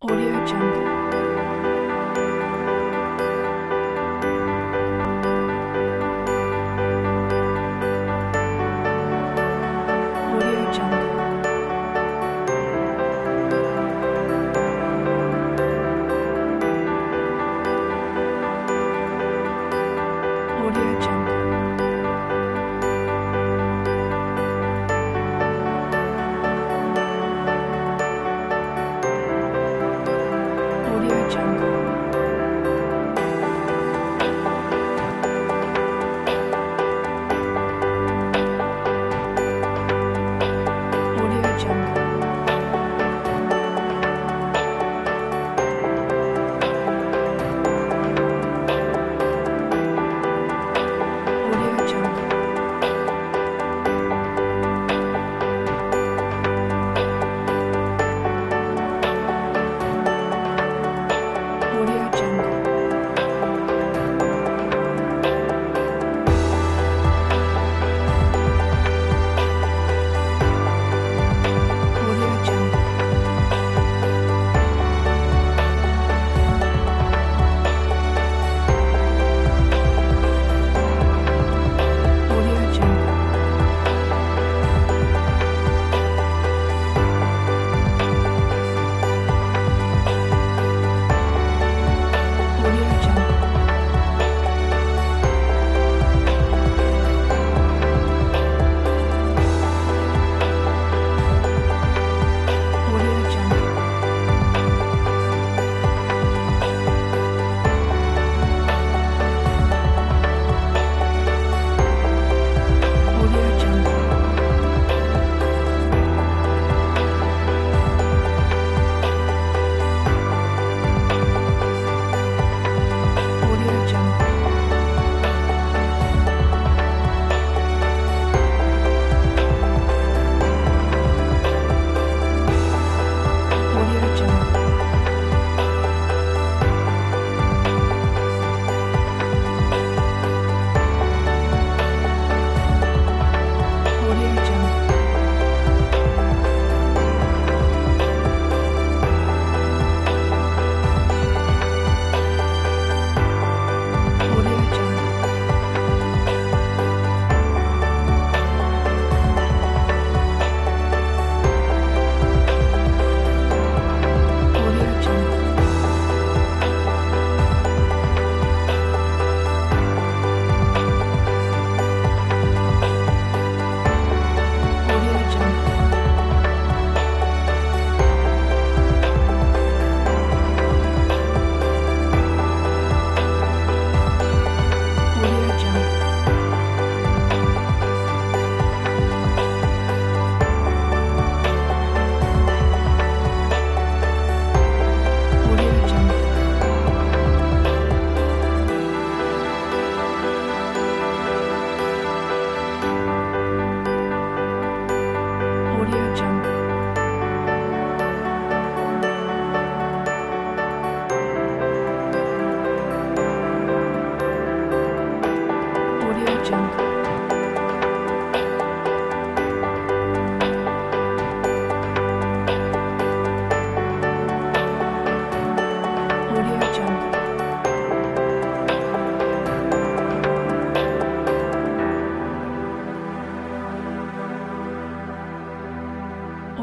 Audio Jungle. Audio Jungle.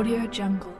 Audio Jungle.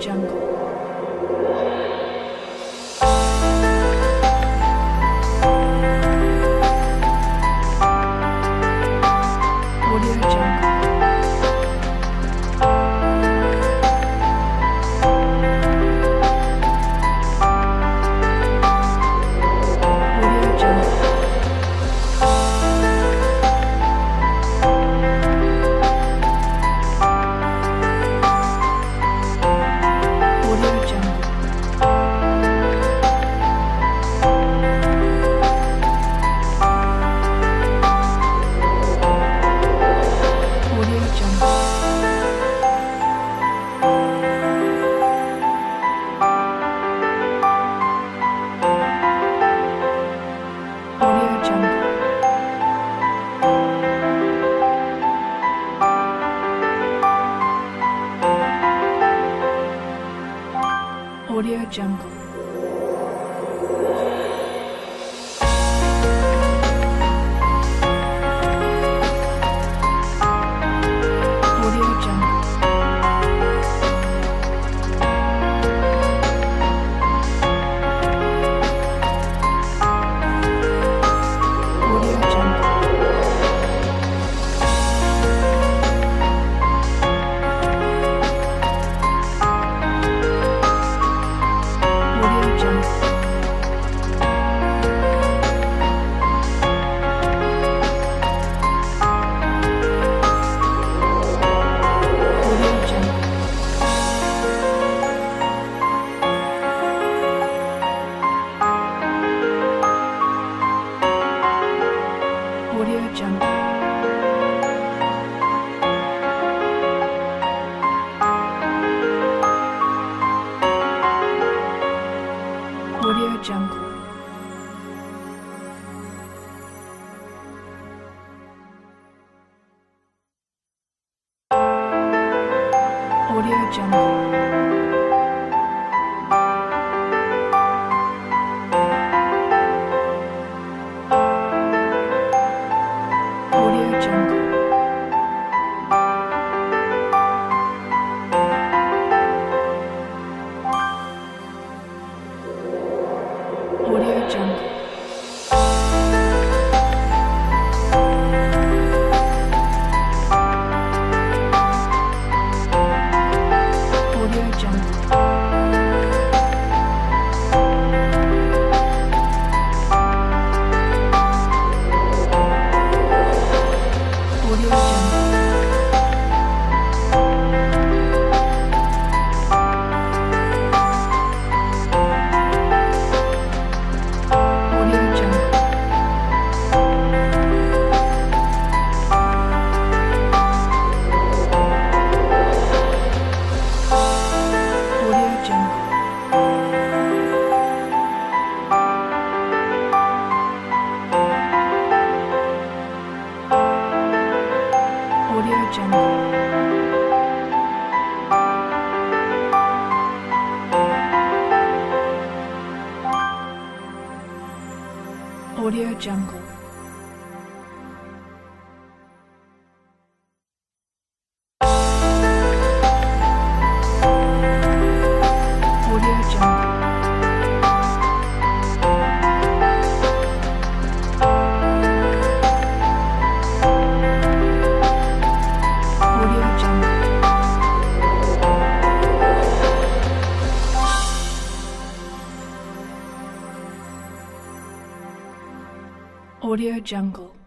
jungle. Audio Jungle. Audio Jungle. Audio Jungle.